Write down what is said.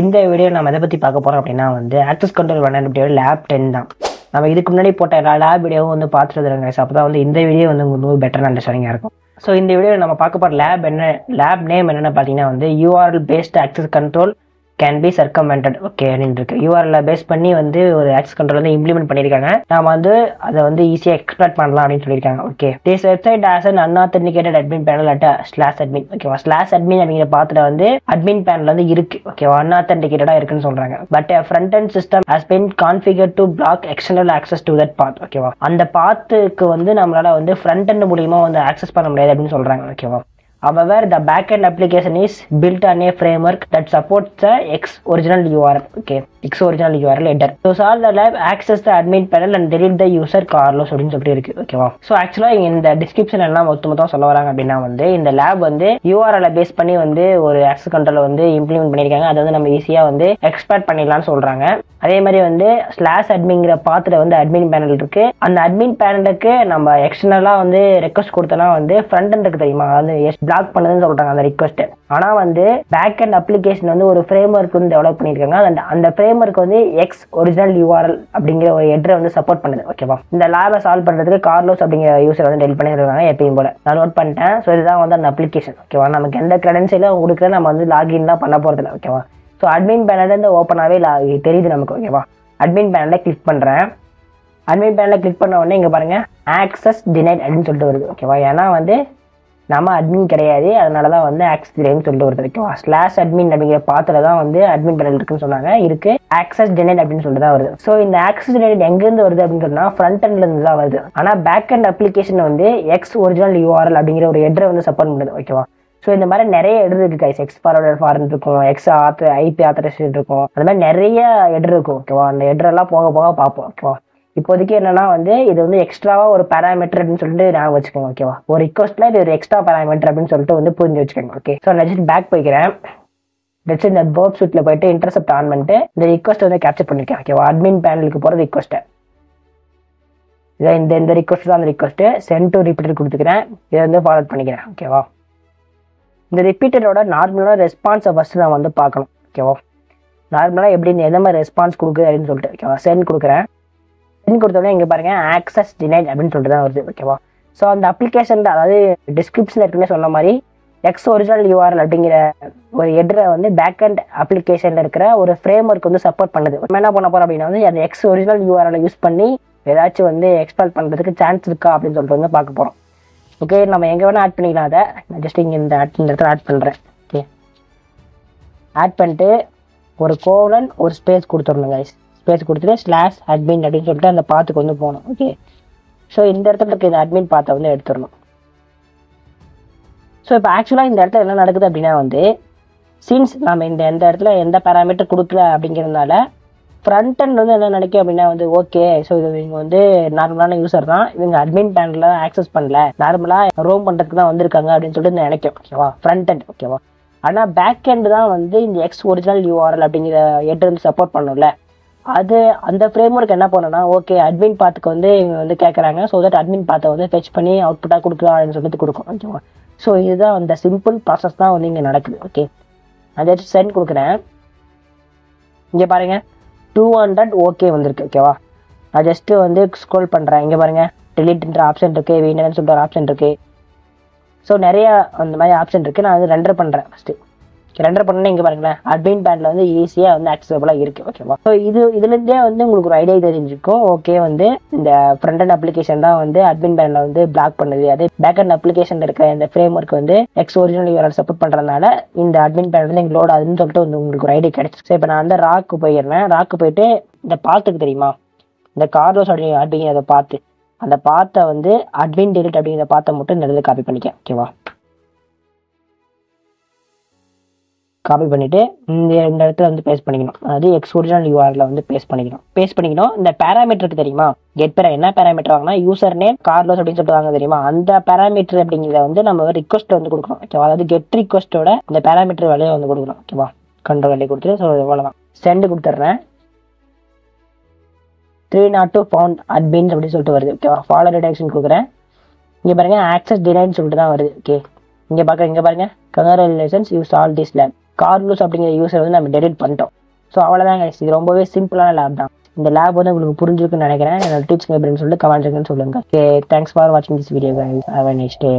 இந்த வீடியோ நம்ம எதை பற்றி பார்க்க போகிறோம் அப்படின்னா வந்து ஆக்சஸ் கண்ட்ரோல் வனரபிலிட்டியோட லேப் டென் தான். நம்ம இதுக்கு முன்னாடி போட்ட எல்லா லேப் வீடியோவும் வந்து பார்த்துருந்துருங்க ஸோ அப்போ தான் வந்து இந்த வீடியோ வந்து உங்களுக்கு பெட்டர் அண்டர்ஸ்டாண்டிங்காக இருக்கும். ஸோ இந்த வீடியோ நம்ம பார்க்க போகிற லேப் என்ன லேப் நேம் என்னென்னு பார்த்தீங்கன்னா வந்து URL based access control can be circumvented okay அப்படின்னு இருக்கு. யூஆர்எல் பேஸ் பண்ணி வந்து ஒரு ஆக்சஸ் கண்ட்ரோல் வந்து இம்ப்ளிமெண்ட் பண்ணியிருக்காங்க. நாம வந்து அதை வந்து ஈஸியாக எக்ஸ்பிளட் பண்ணலாம் அப்படின்னு சொல்லியிருக்காங்க. Okay this website has an unauthenticated admin panel at slash admin ஓகேவா ஸ்லாஷ் அட்மின் அப்படிங்கிற பாத்துல வந்து அட்மின் பேனல் வந்து இருக்கு. ஓகேவா அன்ஆத்தன்டிகேட்டடா இருக்குன்னு சொல்றாங்க. But front end system has been configure to block external access to that path ஓகேவா அந்த பாத்துக்கு வந்து நம்மளால வந்து ஃப்ரண்ட் அண்ட் மூலியமா வந்து ஆக்சஸ் பண்ண முடியாது அப்படின்னு சொல்றாங்க. ஓகேவா However, the backend application is built on a framework that supports the X original URL. Okay, X original URL header. So solve the lab, access the admin panel and delete the user Carlos அப்படின்னு சொல்லிட்டு இருக்கு. ஓகேவா so ஆக்சுவலாக இந்த description எல்லாம் மொத்த மொத்தம் சொல்ல வராங்க அப்படின்னா வந்து இந்த லேப் வந்து யூஆர்எல் பேஸ் பண்ணி வந்து ஒரு ஆக்சஸ் கண்ட்ரோல் வந்து இம்ப்ளிமெண்ட் பண்ணியிருக்காங்க. அதை வந்து நம்ம ஈஸியாக வந்து எக்ஸ்பேர்ட் பண்ணிடலாம்னு சொல்கிறாங்க அதே மாதிரி வந்து ஸ்லாஷ் அட்மிங்கிற பாத்துல வந்து அட்மின் பேனல் இருக்கு. அந்த அட்மின் பேனலுக்கு நம்ம எக்ஸ்டர்னலாக வந்து ரெக்வஸ்ட் கொடுத்தனா வந்து ஃப்ரண்ட் இருக்கு தெரியுமா? அது பிளாக் பண்ணதுன்னு சொல்கிறாங்க அந்த ரிக்வஸ்ட் ஆனால் வந்து பேக் அண்ட் அப்ளிகேஷன் வந்து ஒரு ஃப்ரேம் ஒர்க் வந்து டெவலப் பண்ணியிருக்காங்க. அந்த அந்த ஃப்ரேம் ஒர்க் வந்து எக்ஸ் ஒரிஜினல் யூஆர்எல் அப்படிங்கிற ஒரு எட்ரை வந்து சப்போர்ட் பண்ணுது. ஓகேவா இந்த லேபை சால்வ் பண்ணுறதுக்கு கார்லோஸ் அப்படிங்கிற யூசர் வந்து டெல் பண்ணியிருக்காங்க எப்பயும் போல. நான் நோட் பண்ணிட்டேன். ஸோ இதுதான் வந்து அந்த அப்ளிகேஷன் ஓகேவா நமக்கு எந்த கிரெடென்சியலும் கொடுக்குற நம்ம வந்து லாகின் தான் பண்ண போறது இல்லை ஓகேவா ஸோ அட்மின் பேனல் ஓப்பனாகவே தெரியுது நமக்கு. ஓகேவா அட்மின் பேனலில் கிளிக் பண்ணுறேன் அட்மின் பேனலில் கிளிக் பண்ண உடனே இங்கே பாருங்கள் ஆக்சஸ் டினைட் அப்படின்னு சொல்லிட்டு வருது. ஓகேவா ஏன்னா வந்து நம்ம அட்மின் கிடையாது. அதனால தான் வந்து ஆக்சஸ் டினைட்னு சொல்லிட்டு ஒருத்தர் ஓகேவா ஸ்லாஷ் அட்மின் அப்படிங்கிற பாத்திர தான் வந்து அட்மின் பேனல் இருக்குன்னு சொன்னாங்க. இருக்கு. ஆக்சஸ் டினைட் அப்படின்னு சொல்லிட்டு தான் வருது. ஸோ இந்த ஆக்சஸ் டினைட் எங்கேருந்து வருது அப்படின்னு சொன்னால் ஃப்ரண்ட் எண்ட்ல இருந்து தான் வருது. ஆனால் பேக் அண்ட் அப்ளிகேஷன் வந்து எக்ஸ் ஒரிஜினல் யூஆர்எல் அப்படிங்கிற ஒரு எட்ரை வந்து சப்போர்ட் பண்ணுது. ஓகேவா ஸோ இந்த மாதிரி நிறைய எடு இருக்கு கைஸ் எக்ஸ் ஃபார்வர்டர் ஃபாரன் இருக்கும். எக்ஸ் ஆத்து ஐபி ஆத்தரேஷன் இருக்கும். அந்த மாதிரி நிறைய எடு இருக்கும். ஓகேவா அந்த எட்ரெல்லாம் போக போக பார்ப்போம். ஓகேவா இப்போதைக்கு என்னன்னா வந்து இது வந்து எக்ஸ்ட்ராவா ஒரு பேராமீட்டர் அப்படின்னு சொல்லிட்டு நான் வச்சுக்கோங்க ஓகேவா ஒரு ரிக்வஸ்ட்ல இது ஒரு எக்ஸ்ட்ரா பேராமீட்டர் அப்படின்னு சொல்லிட்டு வந்து புரிஞ்சு வச்சுக்கோங்க ஓகே ஸோ நான் பேக் போய்க்கிறேன். நெக்ஸ்ட் இந்த பேர்ப் சூட்ல போயிட்டு இன்டர்செப்ட் ஆன் பண்ணிட்டு இந்த ரிக்வஸ்ட் வந்து கேப்சர் பண்ணிருக்கேன் ஓகேவா அட்மின் பேனலுக்கு போற ரிக்வஸ்ட்டை இதை இந்த இந்த ரிக்வஸ்ட் தான் அந்த ரிக்வஸ்ட் சென்ட் டு ரிப்பீட்டர் கொடுத்துக்கிறேன். இதை வந்து ஃபாலோ பண்ணிக்கிறேன் ஓகேவா இந்த ரிப்பீட்டரோட நார்மலான ரெஸ்பான்ஸை ஃபஸ்ட்டு நான் வந்து பார்க்கணும் ஓகேவா நார்மலாக எப்படி எந்த மாதிரி ரெஸ்பான்ஸ் கொடுக்குது அப்படின்னு சொல்லிட்டு ஓகேவா சென்ட் கொடுக்குறேன். பின் கொடுத்தோடனே இங்கே பாருங்க ஆக்சஸ் டினைட் அப்படின்னு சொல்லிட்டு தான் வருது ஓகேவா ஸோ அந்த அப்ளிகேஷன் அதாவது டிஸ்கிரிப்ஷன் இருக்குன்னு சொன்ன மாதிரி எக்ஸ் ஒரிஜினல் யூஆர்எல் அப்படிங்கிற ஒரு எட்ரை வந்து பேக் அண்ட் அப்ளிகேஷனில் இருக்கிற ஒரு ஃப்ரேம் ஒர்க் வந்து சப்போர்ட் பண்ணுது. நம்ம என்ன பண்ண போகிறோம் அப்படின்னா வந்து அந்த எக்ஸ் ஒரிஜினல் யூஆர்எல் யூஸ் பண்ணி ஏதாச்சும் வந்து எக்ஸ்பெக்ட் பண்ணுறதுக்கு சான்ஸ் இருக்கா அப்படின்னு சொல்லிட்டு வந்து பார்க்க போகிறோம் ஓகே நம்ம எங்கே வேணால் ஆட் பண்ணிக்கலாம் அதை. நான் ஜஸ்ட் இங்கே இந்த ஆட் இந்த இடத்துல ஆட் பண்ணுறேன் ஓகே ஆட் பண்ணிட்டு ஒரு கோலன் ஒரு ஸ்பேஸ் கொடுத்துடணும் கைஸ் ஸ்பேஸ் கொடுத்துட்டு ஸ்லாஷ் அட்மின் அப்படின்னு சொல்லிட்டு அந்த பாத்துக்கு வந்து போகணும். ஓகே ஸோ இந்த இடத்துல இருக்க இந்த அட்மின் பாத்தை வந்து எடுத்துடணும். ஸோ இப்போ ஆக்சுவலாக இந்த இடத்துல என்ன நடக்குது அப்படின்னா வந்து சின்ஸ் நம்ம இந்த எந்த இடத்துல எந்த பேராமீட்டர் கொடுக்கல அப்படிங்கிறதுனால ஃப்ரண்ட் அண்ட் வந்து என்ன நினைக்கும் அப்படின்னா வந்து ஓகே ஸோ இது இவங்க வந்து நார்மலான யூசர் தான். இவங்க அட்மின் பேனலில் ஆக்சஸ் பண்ணல. நார்மலாக ரோம் பண்ணுறதுக்கு தான் வந்திருக்காங்க அப்படின்னு சொல்லிட்டு நினைக்கும். ஓகேவா ஃப்ரண்ட் அண்ட் ஓகேவா ஆனால் பேக் எண்ட் தான் வந்து இந்த எக்ஸ் ஒரிஜினல் யூஆர்எல் அப்படிங்கிற எட்டு வந்து சப்போர்ட் பண்ணும்ல. அது அந்த ஃப்ரேம் ஒர்க் என்ன பண்ணணும்னா ஓகே அட்மின் பாத்துக்கு வந்து இவங்க வந்து கேட்குறாங்க ஸோ தட் அட்மின் பாத்தை வந்து ஃபெச் பண்ணி அவுட்புட்டாக கொடுக்கலாம் அப்படின்னு சொல்லிட்டு கொடுக்கும். ஓகேவா? ஸோ இதுதான் அந்த சிம்பிள் ப்ராசஸ் தான் வந்து இங்கே நடக்குது. ஓகே நான் ஜஸ்ட் சென்ட் கொடுக்குறேன். இங்கே பாருங்க. டூ ஹண்ட்ரட் ஓகே வந்திருக்கு. ஓகேவா நான் ஜஸ்ட்டு வந்து ஸ்க்ரோல் பண்ணுறேன் இங்கே பாருங்க. டெலிட்ன்ற ஆப்ஷன் இருக்குது வீணன்னு சொல்லிட்டு ஒரு ஆப்ஷன் இருக்குது ஸோ நிறையா அந்த மாதிரி ஆப்ஷன் இருக்குது நான் வந்து ரெண்டர் பண்ணுறேன் ஃபஸ்ட்டு ரெண்டர் பண்ணனே இங்கே பாருங்களேன். அட்மின் பேண்டில் வந்து ஈஸியாக வந்து அக்சசபிளாக இருக்குது ஓகேவா ஸோ இது இதுலேருந்தே வந்து உங்களுக்கு ஒரு ஐடியா தெரிஞ்சுக்கும் ஓகே வந்து இந்த ஃப்ரண்ட் அண்ட் அப்ளிகேஷன் தான் வந்து அட்மின் பேனில் வந்து பிளாக் பண்ணுது. அதே பேக் அண்ட் அப்ளிகேஷன் இருக்க இந்த ஃப்ரேம் ஒர்க் வந்து எக்ஸ் ஒரிஜினல் யூஆர்எல் சப்போர்ட் பண்ணுறதுனால இந்த அட்மின் பேனல் வந்து எங்களுக்கு லோட் ஆகுதுன்னு சொல்லிட்டு வந்து உங்களுக்கு ஒரு ஐடியா கிடைச்சி ஸோ இப்போ நான் வந்து ராக்கு போயிடுறேன். ராக்கு போயிட்டு இந்த பாத்துக்கு தெரியுமா? இந்த கார்லோஸ் அப்படி அப்படிங்கிறத பார்த்து அந்த பாத்தை வந்து அட்மின் டெலிட் அப்படிங்கிற பாத்தை மட்டும் இந்த காப்பி பண்ணிக்க. ஓகேவா காப்பி பண்ணிவிட்டு இந்த இந்த இடத்துல வந்து பேஸ்ட் பண்ணிக்கணும். அதாவது எக்ஸ் ஒரிஜினல் யூஆரில் வந்து பேஸ்ட் பண்ணிக்கணும். பேஸ்ட் பண்ணிக்கணும். இந்த பேராமீட்டருக்கு தெரியுமா? கெட் பேரா என்ன பேராமீட்டர் வாங்கினா யூசர் நேம் கார்லோஸ் அப்படின்னு சொல்லிட்டு வாங்க தெரியுமா? அந்த பேராமீட்டர் அப்படிங்கிறத வந்து நம்ம ரிக்வஸ்ட் வந்து கொடுக்கணும். ஓகேவா அதாவது கெட் ரிக்வஸ்ட்டோட இந்த பேராமீட்டர் வேலையை வந்து கொடுக்கணும். ஓகேவா கண்ட்ரோல் வேலையை கொடுத்துட்டு ஸோ இவ்வளோதான் சென்ட் கொடுத்துட்றேன். Three not two found admins அப்படின்னு சொல்லிட்டு வருது. ஓகேவா ஃபாலோ ரிடக்ஷன் கொடுக்குறேன். இங்கே பாருங்க ஆக்சஸ் டினைன்னு சொல்லிட்டு தான் வருது. ஓகே இங்கே பார்க்க இங்கே பாருங்க. Congratulations use all this lab Carlos அப்படிங்கிற யூஸர் வந்து நம்ம டெலிட் பண்ணிட்டோம். ஸோ அவ்வளோதான் guys. இது ரொம்பவே சிம்பிளான லேப் தான். இந்த லேப் வந்து உங்களுக்கு புரிஞ்சிருக்குன்னு நினைக்கிறேன். என்னோட டீச்சிங் எப்படின்னு சொல்லிட்டு கமெண்ட் இருக்குன்னு சொல்லுங்க. ஓகே தேங்க்ஸ் ஃபார் வாட்சிங் this video guys have a nice day.